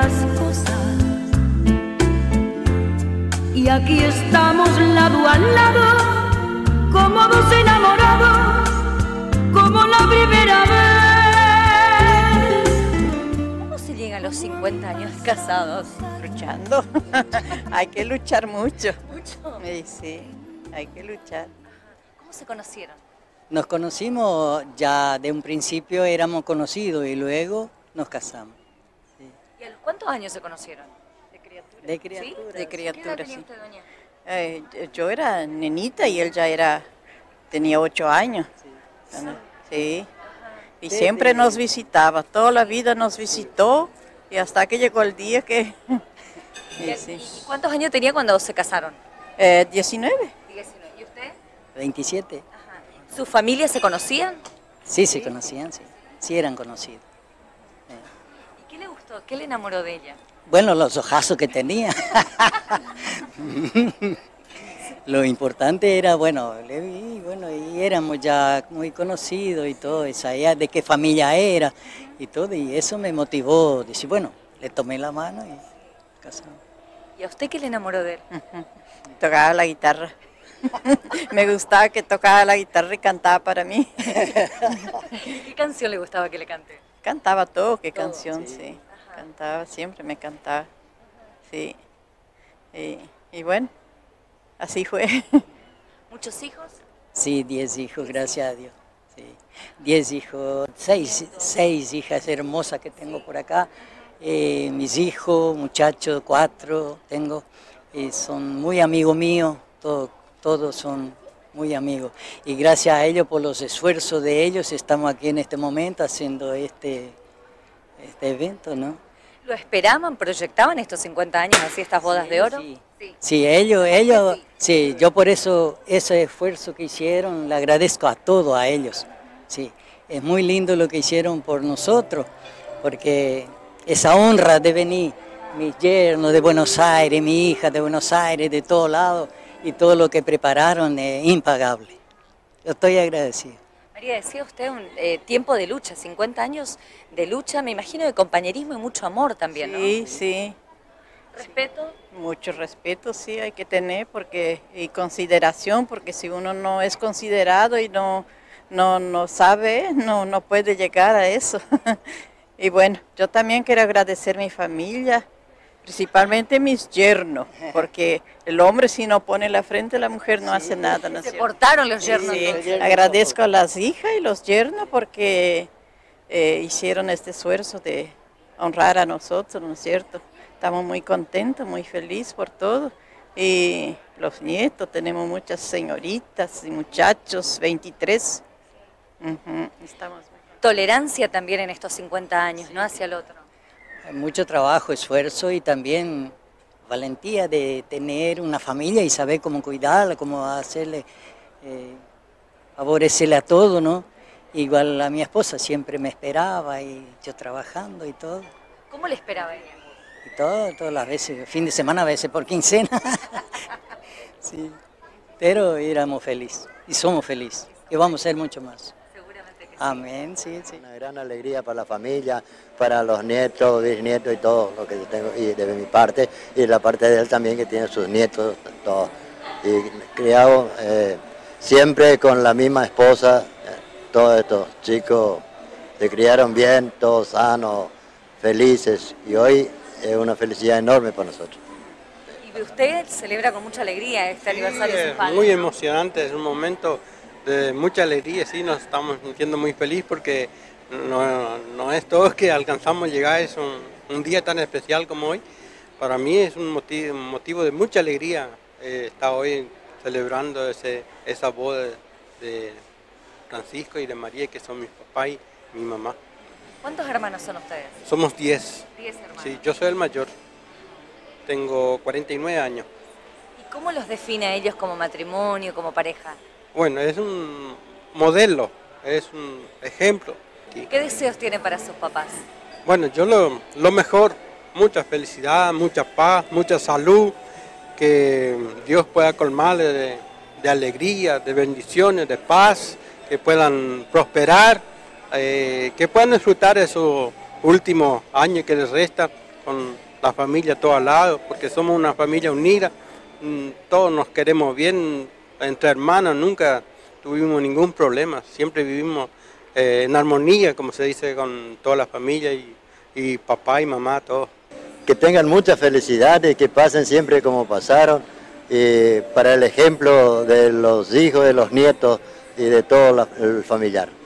las cosas. Y aquí estamos lado a lado, como dos enamorados, como la primera vez. ¿Cómo se llega a los 50 años casados? Luchando. hay que luchar mucho. ¿Mucho? Sí, sí, hay que luchar. ¿Cómo se conocieron? Nos conocimos ya de un principio, éramos conocidos y luego nos casamos. ¿Y a los cuántos años se conocieron? De criatura. De ¿Sí? De criatura, ¿Qué edad tenía sí. usted, doña? Eh, yo era nenita y él ya era, tenía ocho años. Sí. Y Sí, siempre sí. nos visitaba, toda la vida nos visitó y hasta que llegó el día que... ¿Y, Sí, sí. y cuántos años tenía cuando se casaron? Eh, 19. 19. ¿Y usted? 27. ¿Sus familias se conocían? Sí, se conocían, sí. Sí eran conocidos. ¿Y qué le gustó? ¿Qué le enamoró de ella? Bueno, los ojazos que tenía. Lo importante era, bueno, le vi, bueno, y éramos ya muy conocidos y todo, y sabía de qué familia era y todo, y eso me motivó, decir, bueno, le tomé la mano y casamos. ¿Y a usted qué le enamoró de él? Tocaba la guitarra. Me gustaba que tocaba la guitarra y cantaba para mí. ¿Qué canción le gustaba que le cante? Cantaba todo, qué Todo, canción, sí. sí. Cantaba, siempre me cantaba. Sí. Y, y bueno, así fue. ¿Muchos hijos? Sí, diez hijos, gracias a Dios. Sí. Diez hijos, seis, seis hijas hermosas que tengo por acá. Eh, mis hijos, muchachos, cuatro tengo. y son muy amigos míos, todo- todos son muy amigos. Y gracias a ellos, por los esfuerzos de ellos, estamos aquí en este momento haciendo este, este evento, ¿no? ¿Lo esperaban, proyectaban estos 50 años, así estas bodas de oro? Sí. Sí. Sí, ellos, ellos, sí, yo por eso ese esfuerzo que hicieron, le agradezco a todos, a ellos. Sí, es muy lindo lo que hicieron por nosotros, porque esa honra de venir, mis yernos de Buenos Aires, mi hija de Buenos Aires, de todos lados, y todo lo que prepararon es impagable. Yo estoy agradecido. María, decía usted un eh, tiempo de lucha, 50 años de lucha, me imagino de compañerismo y mucho amor también, Sí, sí. ¿no? Respeto. Mucho respeto sí hay que tener porque y consideración porque si uno no es considerado y no no no sabe no no puede llegar a eso y bueno yo también quiero agradecer a mi familia principalmente mis yernos porque el hombre si no pone la frente la mujer no hace nada ¿no Se portaron los yernos. Sí, agradezco a las hijas y los yernos porque eh, hicieron este esfuerzo de honrar a nosotros, ¿no es cierto? Estamos muy contentos, muy felices por todo. Y los nietos, tenemos muchas señoritas y muchachos, 23. Ujú, Estamos muy Tolerancia también en estos 50 años, ¿no? Hacia el otro. Mucho trabajo, esfuerzo y también valentía de tener una familia y saber cómo cuidarla, cómo hacerle, eh, favorecerle a todo, ¿no? Igual a mi esposa siempre me esperaba y yo trabajando y todo. ¿Cómo le esperaba ella? Y todo, todas las veces, fin de semana, a veces por quincena. sí, pero éramos felices y somos felices y vamos a ser mucho más. Amén, sí, sí. Una gran alegría para la familia, para los nietos, bisnietos y todo lo que yo tengo, y de mi parte, y la parte de él también que tiene sus nietos, todo. Y criado eh, siempre con la misma esposa, eh, todos estos chicos se criaron bien, todos sanos, felices, y hoy es una felicidad enorme para nosotros. Y usted celebra con mucha alegría este aniversario de su padre. muy emocionante, es un momento de mucha alegría, sí, nos estamos sintiendo muy felices porque no, no es todo que alcanzamos a llegar, es un, un día tan especial como hoy. Para mí es un motivo, un motivo de mucha alegría eh, estar hoy celebrando ese, esa boda de Francisco y de María, que son mis papás y mi mamá. ¿Cuántos hermanos son ustedes? Somos 10. Diez hermanos. Sí, yo soy el mayor. Tengo 49 años. ¿Y cómo los define a ellos como matrimonio, como pareja? Bueno, es un modelo, es un ejemplo. ¿Qué deseos tiene para sus papás? bueno, yo lo, lo mejor, mucha felicidad, mucha paz, mucha salud, que Dios pueda colmarle de, de alegría, de bendiciones, de paz, que puedan prosperar, eh, que puedan disfrutar esos últimos años que les resta con la familia todos al lado, porque somos una familia unida, mm, todos nos queremos bien, entre hermanos nunca tuvimos ningún problema, siempre vivimos eh, en armonía, como se dice, con toda la familia y, papá y mamá, todos. Que tengan mucha felicidad y que pasen siempre como pasaron, y para el ejemplo de los hijos, de los nietos y de todo el familiar.